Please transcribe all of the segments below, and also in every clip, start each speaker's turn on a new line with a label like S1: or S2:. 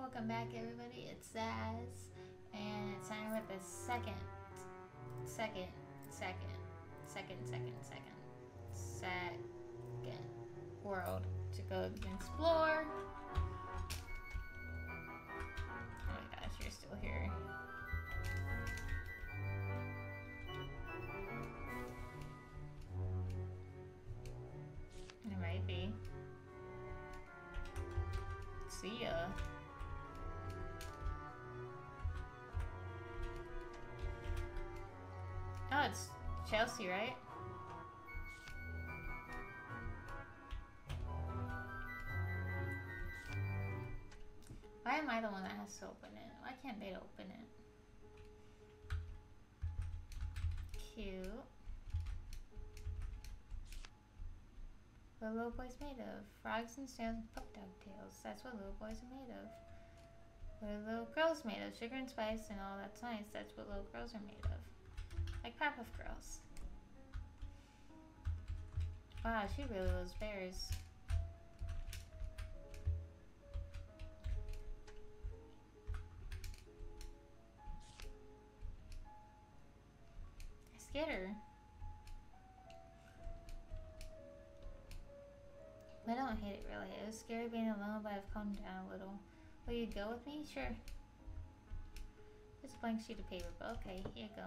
S1: Welcome back, everybody. It's Zaz, and it's time with the second, second, second, second, second, second, second world to go and explore. Oh my gosh, you're still here. It might be. See ya. It's Chelsy, right? Why am I the one that has to open it? Why can't they open it? Cute. What little boy's made of? Frogs and snails and pup dog tails. That's what little boys are made of. What are little girls made of? Sugar and spice and all that's nice. That's what little girls are made of. Like Powerpuff Girls. Wow, she really loves bears. I scared her. I don't hate it really. It was scary being alone, but I've calmed down a little. Will you go with me? Sure. Just a blank sheet of paper, but okay, here you go.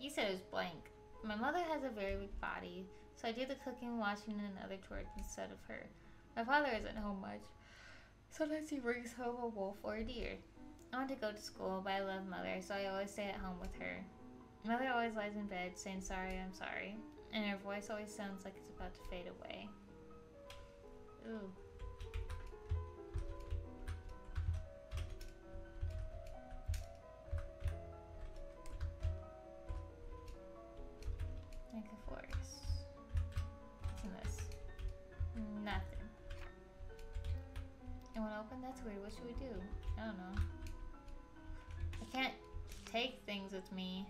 S1: You said it was blank. My mother has a very weak body, so I do the cooking, washing, and other chores instead of her. My father isn't home much. Sometimes he brings home a wolf or a deer. I want to go to school, but I love mother, so I always stay at home with her. Mother always lies in bed saying sorry, I'm sorry, and her voice always sounds like it's about to fade away. Ooh. That's weird. What should we do? I don't know. I can't take things with me.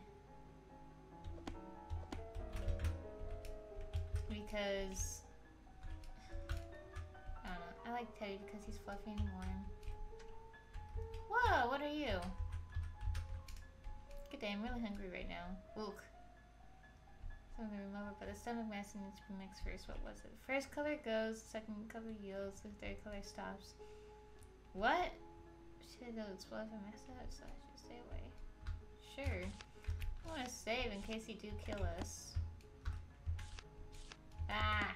S1: Because... I don't know. I like Teddy because he's fluffy and warm. Whoa, what are you? Good day, I'm really hungry right now. Look. Something to remember, but the stomach mass needs to be mixed first. What was it? First color goes, second color yields, the third color stops. What? Should if I mess up, so I should stay away. Sure. I want to save in case he do kill us. Ah!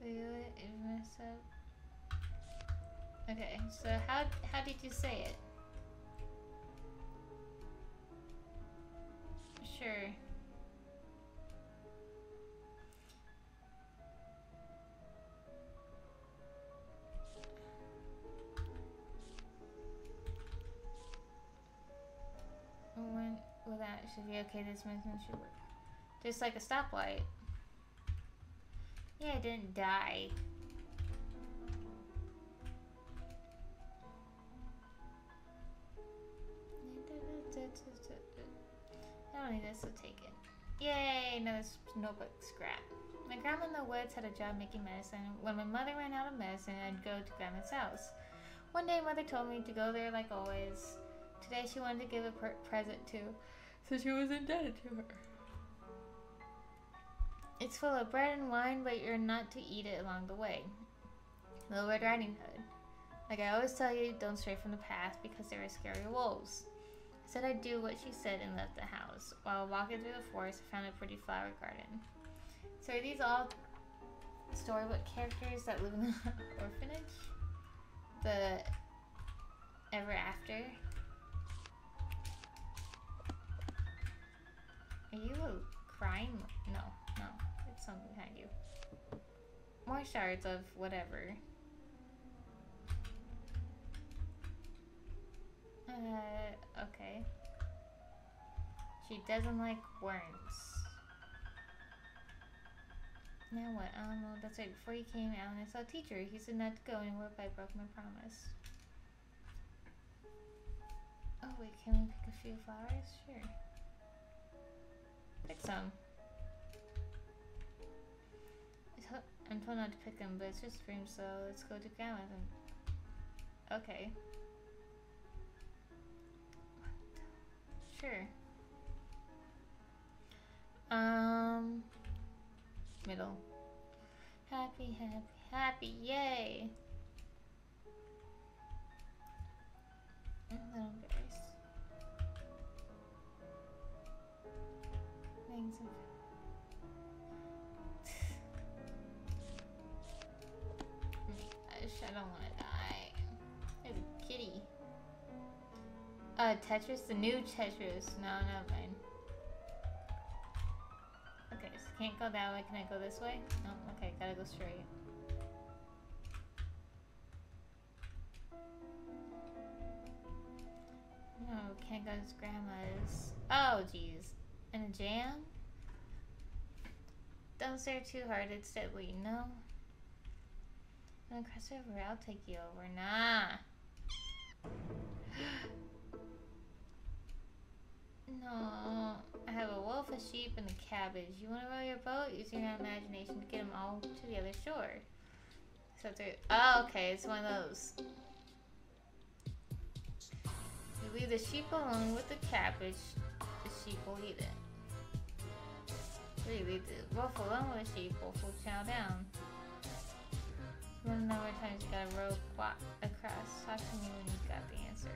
S1: Wait, mess up. Okay, so how how did you say it? Should be okay? This mission should work. Just like a stoplight. Yeah, I didn't die. I don't need this, so take it. Yay, another notebook scrap. My grandma in the woods had a job making medicine. When my mother ran out of medicine, I'd go to grandma's house. One day, mother told me to go there like always. Today, she wanted to give a present too, so she was indebted to her. It's full of bread and wine, but you're not to eat it along the way. Little Red Riding Hood. Like I always tell you, don't stray from the path because there are scary wolves. Said I'd do what she said and left the house. While walking through the forest, I found a pretty flower garden. So are these all storybook characters that live in the orphanage? More shards of whatever. Uh, okay. She doesn't like worms. Now what? Um, well, that's right. Before you came, Allen, I saw a teacher. He said not to go anywhere, but I broke my promise. Oh, Oh, wait, can we pick a few flowers? Sure. Pick some. I'm told not to pick them, but it's just spring, so let's go to grandma's and... Okay. Sure. Um... Middle. Happy, happy, happy, yay! Little berries. Things of Uh, Tetris? The new Tetris. No, no, fine. Okay, so can't go that way. Can I go this way? No, okay, gotta go straight. No, can't go to grandma's. Oh, jeez. In a jam? Don't stare too hard, it's deadly, no? Over, I'll take you over. Nah. no. I have a wolf, a sheep, and a cabbage. You want to row your boat? Use your mm-hmm. imagination to get them all to the other shore. So there. Oh, okay. It's one of those. You leave the sheep alone with the cabbage. The sheep will eat it. You leave the wolf alone with the sheep. Wolf will chow down. One number of times you gotta row across. Talk to me when you got the answer.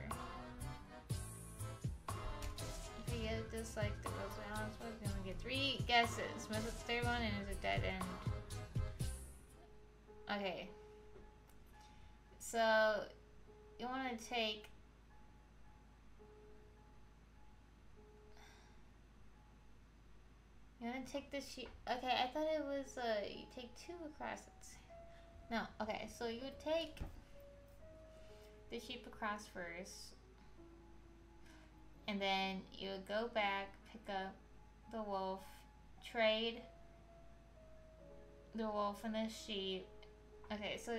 S1: Get just like the Rose Balance book, you only get three guesses. Mess up the third one and it's a dead end. Okay. So you wanna take You wanna take the sheet? Okay, I thought it was uh, you take two across. No, okay, so you would take the sheep across first, and then you would go back, pick up the wolf, trade the wolf and the sheep. Okay, so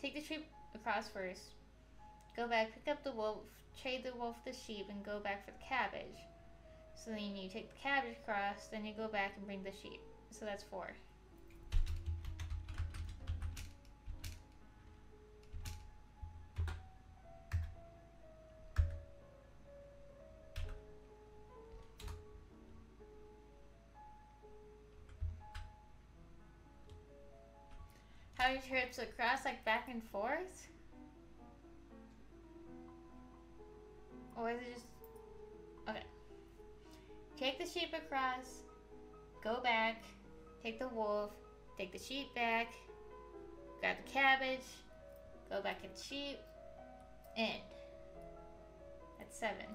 S1: take the sheep across first, go back, pick up the wolf, trade the wolf the sheep, and go back for the cabbage. So then you take the cabbage across, then you go back and bring the sheep. So that's four. How many trips across, like back and forth? Or is it just... Okay. Take the sheep across, go back, take the wolf, take the sheep back, grab the cabbage, go back and sheep, end. That's seven.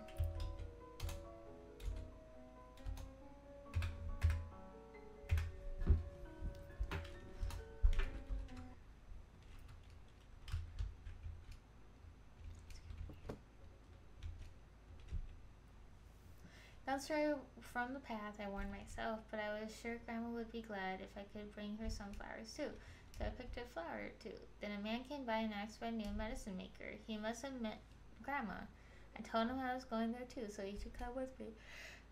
S1: Don't stray from the path, I warned myself, but I was sure Grandma would be glad if I could bring her some flowers too. So I picked a flower or two. Then a man came by and asked for a new medicine maker. He must have met Grandma. I told him I was going there too, so he should come with me.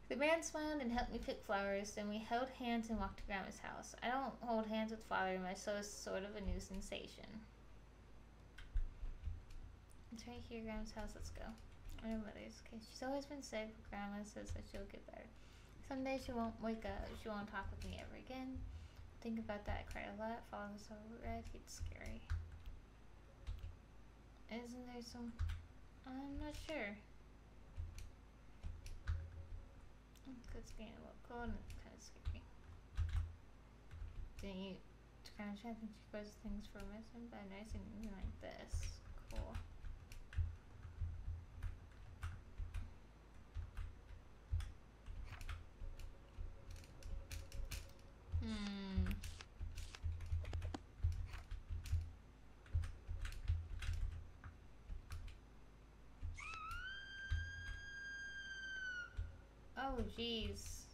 S1: The man smiled and helped me pick flowers. Then we held hands and walked to Grandma's house. I don't hold hands with Father much, so it's sort of a new sensation. It's right here, Grandma's house. Let's go. Her mother's case. She's always been sick, but Grandma says that she'll get better. Someday she won't wake up. She won't talk with me ever again. Think about that. I cry a lot. Falling so red. It's scary. Isn't there some... I'm not sure. It's getting a little cold and it's kind of scary. Then you... To kind of I think she things for missing by and like this. Cool. Oh, jeez.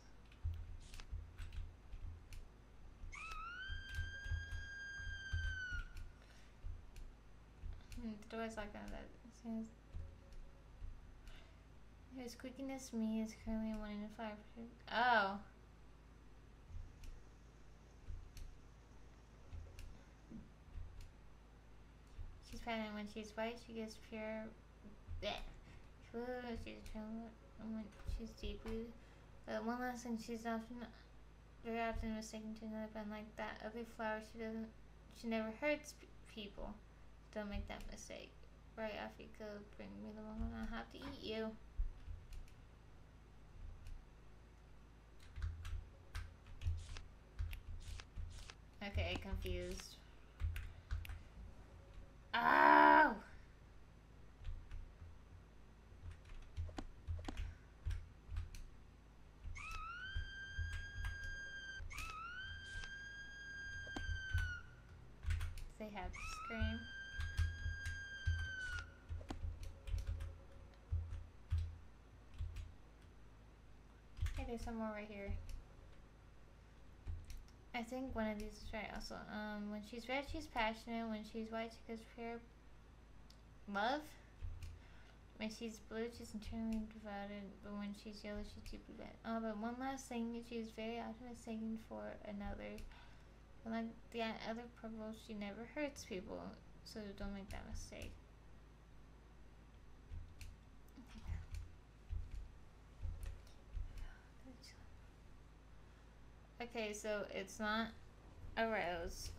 S1: The door's like that. Your squeakiness me is currently 1 in 5. Oh. She's pregnant when she's white, she gets pure. Bleh. She's when she's deeply. But uh, one last thing, she's often, very often mistaken to another, but like that ugly flower, she doesn't, she never hurts people. Don't make that mistake. Right off you go, bring me the one I'll have to eat you. Okay, confused. Ow! They have scream. Hey, there's some more right here. I think one of these is right also. Um, when she's red, she's passionate. When she's white, she gives pure love. When she's blue, she's internally devoted. But when she's yellow, she's deeply bad. Oh, but one last thing, she's very singing for another. But like the other purple, she never hurts people. So don't make that mistake. Okay, so it's not a rose.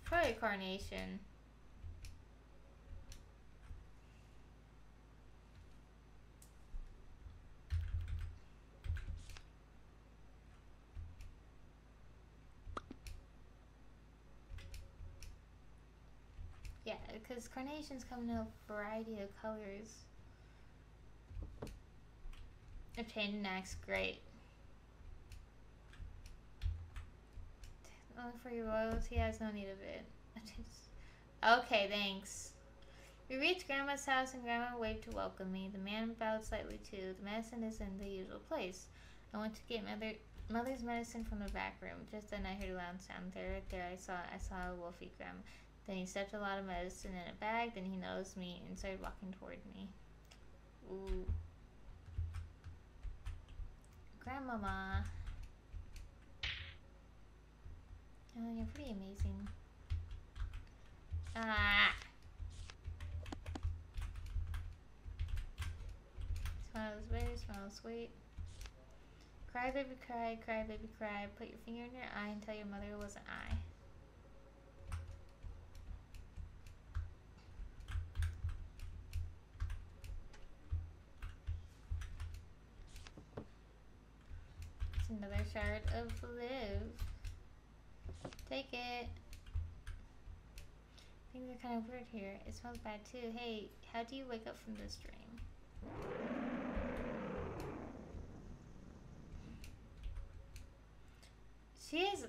S1: It's probably a carnation. Yeah, because carnations come in a variety of colors. Obtained next, great. Only for your royalty has no need of it. okay, thanks. We reached Grandma's house and Grandma waved to welcome me. The man bowed slightly too. The medicine is in the usual place. I went to get mother mother's medicine from the back room. Just then I heard a loud sound. There, there I saw I saw a wolfie grandma. Then he stuffed a lot of medicine in a bag. Then he noticed me and started walking toward me. Ooh. Grandmama. Oh, you're pretty amazing. Ah. Smiles very, smiles sweet. Cry baby cry, cry baby cry. Put your finger in your eye and tell your mother it was an eye. Another shard of live. Take it. Things are kind of weird here. It smells bad too. Hey, how do you wake up from this dream? She is,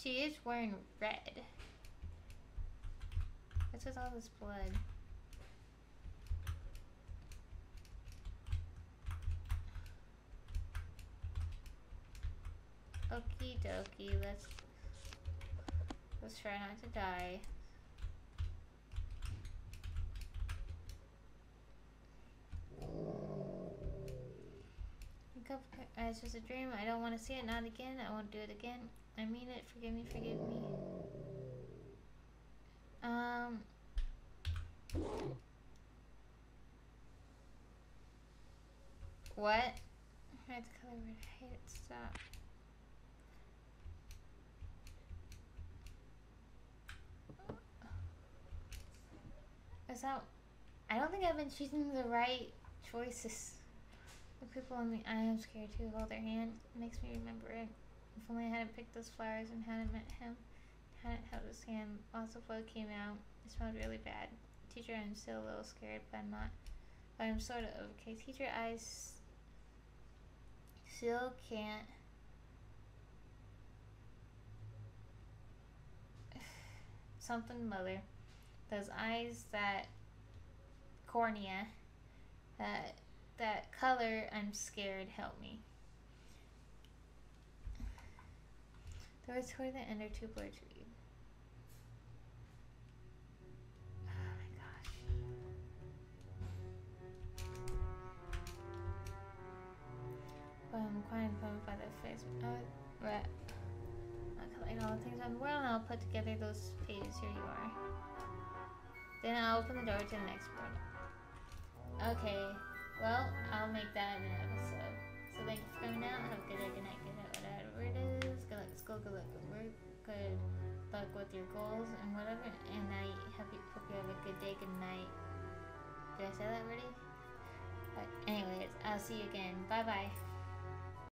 S1: she is wearing red. What's with all this blood? Okie dokie, let's let's try not to die. Uh, it's just a dream. I don't want to see it. Not again. I won't do it again. I mean it. Forgive me. Forgive me. Um. What? I had to color red. I hate it. Stop. Is that? I don't think I've been choosing the right choices. The people in the I am scared to hold their hand makes me remember it. If only I hadn't picked those flowers and hadn't met him, hadn't held his hand. Lots of blood came out. It smelled really bad. Teacher, I'm still a little scared, but I'm not. But I'm sort of okay. Teacher, I still can't. Something, mother. Those eyes, that cornea, that that color, I'm scared, help me. There was toward the end of two poetry. Oh my gosh. But I'm quite informed by the face. Uh, right. I'll collect all the things I'm wearing. I'll put together those pages. Here you are. Then I'll open the door to the next portal. Okay. Well, I'll make that in an episode. So thank you for coming out. Have a good day, good night, good night, whatever it is. Good luck at school, good luck at work, good luck with your goals and whatever. And I hope you, hope you have a good day, good night. Did I say that already? But anyways, I'll see you again. Bye bye.